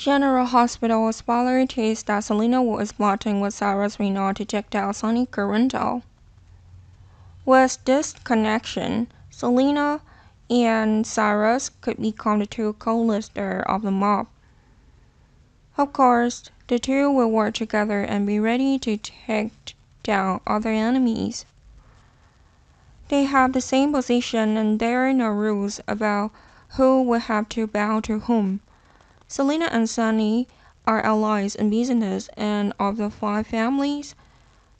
General Hospital spoilers that Selina was plotting with Cyrus Renault to take down Sonny Corinthos. With this connection, Selina and Cyrus could become the two co-leaders of the mob. Of course, the two will work together and be ready to take down other enemies. They have the same position and there are no rules about who will have to bow to whom. Selina and Sonny are allies in business, and of the five families,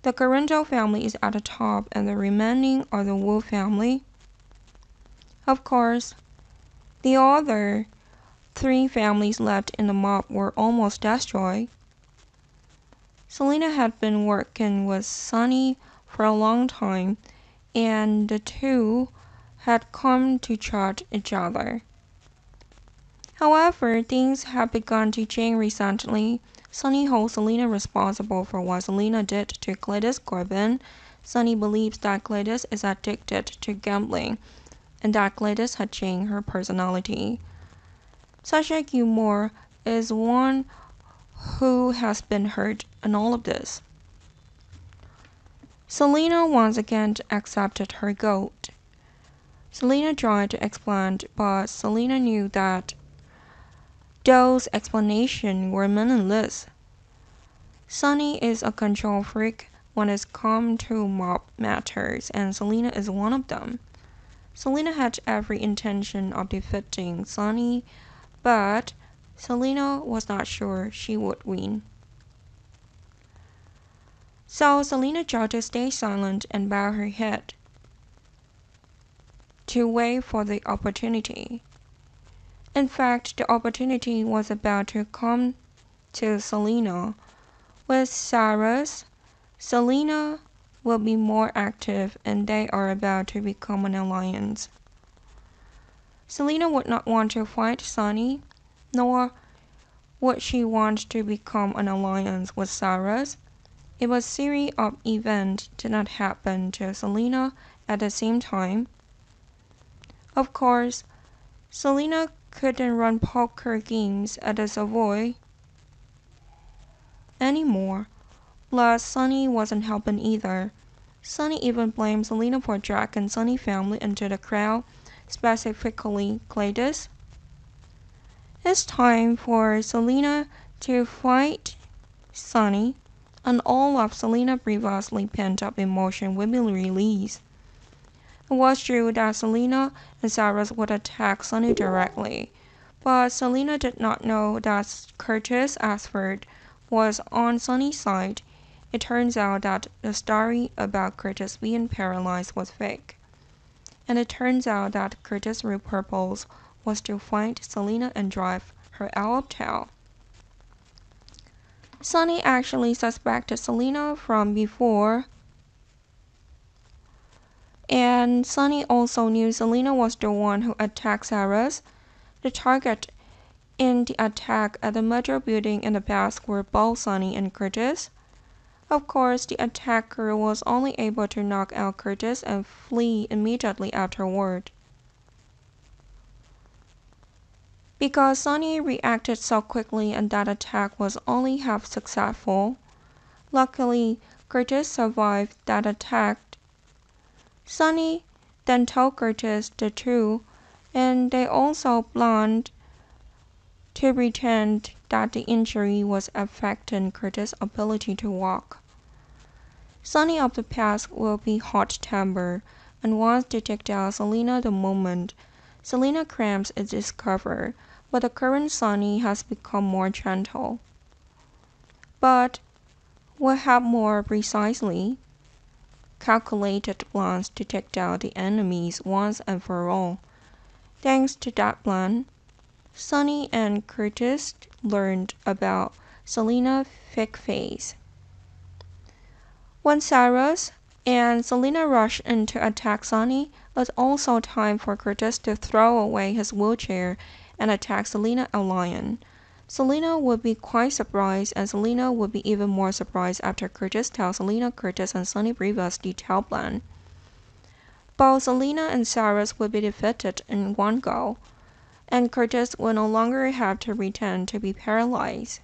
the Corinthos family is at the top, and the remaining are the Wu family. Of course, the other three families left in the mob were almost destroyed. Selina had been working with Sonny for a long time, and the two had come to trust each other. However, things have begun to change recently. Sonny holds Selina responsible for what Selina did to Gladys Corbin. Sonny believes that Gladys is addicted to gambling and that Gladys had changed her personality. Sasha Gilmore is one who has been hurt in all of this. Selina once again accepted her gold. Selina tried to explain, but Selina knew that those explanations were meaningless. Sonny is a control freak when it comes to mob matters, and Selina is one of them. Selina had every intention of defeating Sonny, but Selina was not sure she would win. So Selina tried to stay silent and bow her head to wait for the opportunity. In fact, the opportunity was about to come to Selina. With Cyrus, Selina will be more active and they are about to become an alliance. Selina would not want to fight Sonny, nor would she want to become an alliance with Cyrus. It was a series of events did not happen to Selina at the same time. Of course, Selina couldn't run poker games at the Savoy anymore. Plus, Sonny wasn't helping either. Sonny even blamed Selina for dragging Sonny family into the crowd, specifically Gladys. It's time for Selina to fight Sonny, and all of Selina previously pent up emotion will be released. It was true that Selina and Cyrus would attack Sonny directly, but Selina did not know that Curtis Ashford was on Sonny's side. It turns out that the story about Curtis being paralyzed was fake. And it turns out that Curtis' real purpose was to find Selina and drive her out of town. Sonny actually suspected Selina from before and Sonny also knew Selina was the one who attacked Cyrus. The target in the attack at the Metro building in the past were both Sonny and Curtis. Of course, the attacker was only able to knock out Curtis and flee immediately afterward. Because Sonny reacted so quickly and that attack was only half successful, luckily Curtis survived that attack Told Curtis the truth, and they also planned to pretend that the injury was affecting Curtis' ability to walk. Sonny of the past will be hot-tempered and wants to take down Selina the moment Selina cramps is discovered, but the current Sonny has become more gentle. But what have more precisely calculated plans to take down the enemies once and for all. Thanks to that plan, Sonny and Curtis learned about Selina fake. When Cyrus and Selina rushed in to attack Sonny, it was also time for Curtis to throw away his wheelchair and attack Selina Allion. Selina would be quite surprised, and Selina would be even more surprised after Curtis tells Selina Curtis and Sonny Previous detailed plan. Both Selina and Cyrus would be defeated in one go. and Curtis would no longer have to pretend to be paralyzed.